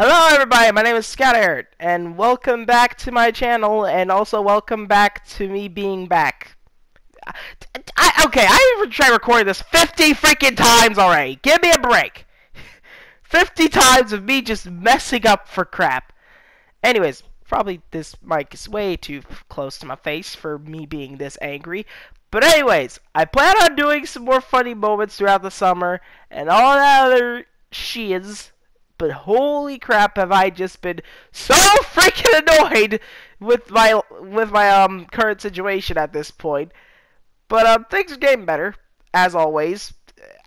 Hello everybody, my name is Scott and welcome back to my channel, and also welcome back to me being back. I, okay, I even tried recording this 50 freaking times already. Give me a break. 50 times of me just messing up for crap. Anyways, probably this mic is way too close to my face for me being this angry. But anyways, I plan on doing some more funny moments throughout the summer, and all that other shiz but holy crap have I just been so freaking annoyed with my with my um current situation at this point. But um things are getting better as always.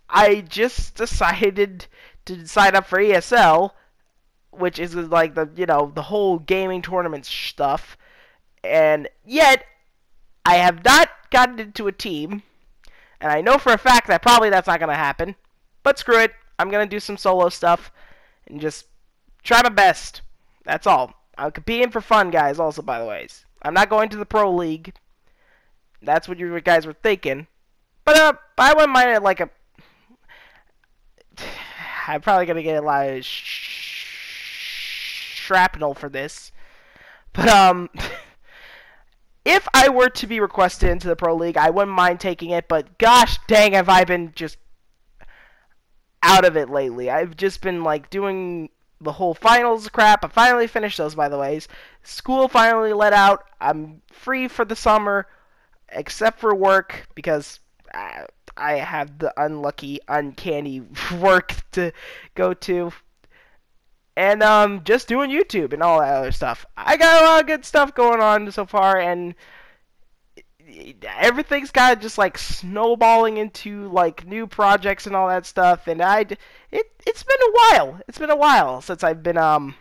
I just decided to sign up for ESL, which is like the you know the whole gaming tournament stuff, and yet I have not gotten into a team, and I know for a fact that probably that's not gonna happen. But screw it, I'm gonna do some solo stuff and just try my best. That's all. I'm competing for fun, guys. Also, by the way, I'm not going to the pro league. That's what you guys were thinking. But uh, I wouldn't mind like a. I'm probably gonna get a lot of sh shrapnel for this, but um. if I were to be requested into the Pro League, I wouldn't mind taking it, but gosh dang, have I been just out of it lately. I've just been like doing the whole finals crap. I finally finished those, by the way. School finally let out. I'm free for the summer, except for work because I, I have the unlucky, uncanny work to go to. And um, just doing YouTube and all that other stuff. I got a lot of good stuff going on so far, and everything's kind of just like snowballing into like new projects and all that stuff and I it it's been a while. It's been a while since I've been um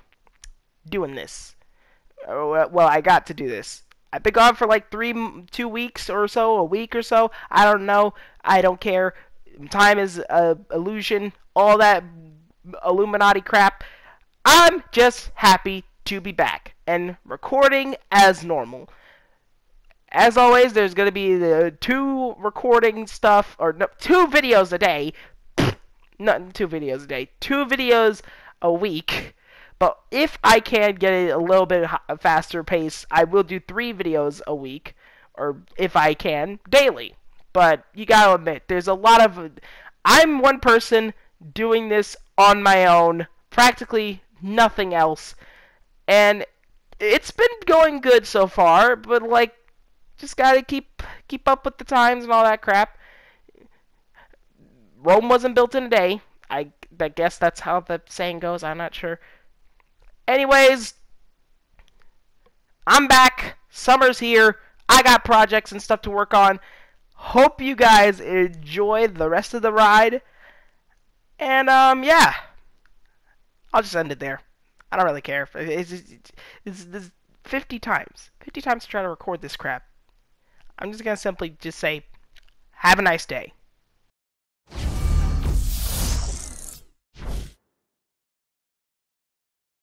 doing this. Uh, well, I got to do this. I've been gone for like 3 2 weeks or so, a week or so. I don't know. I don't care. Time is a illusion. All that Illuminati crap. I'm just happy to be back and recording as normal. As always, there's going to be the two recording stuff, or no, two videos a day. Not two videos a day, two videos a week. But if I can get it a little bit faster pace, I will do three videos a week, or if I can, daily. But you gotta admit, there's a lot of. I'm one person doing this on my own, practically nothing else, and it's been going good so far. But like just gotta keep keep up with the times and all that crap. Rome wasn't built in a day. I, I guess that's how the saying goes. I'm not sure. Anyways, I'm back. Summer's here. I got projects and stuff to work on. Hope you guys enjoy the rest of the ride. And um, yeah, I'll just end it there. I don't really care. It's, it's, it's, it's 50 times. 50 times to try to record this crap. I'm just going to simply just say, have a nice day.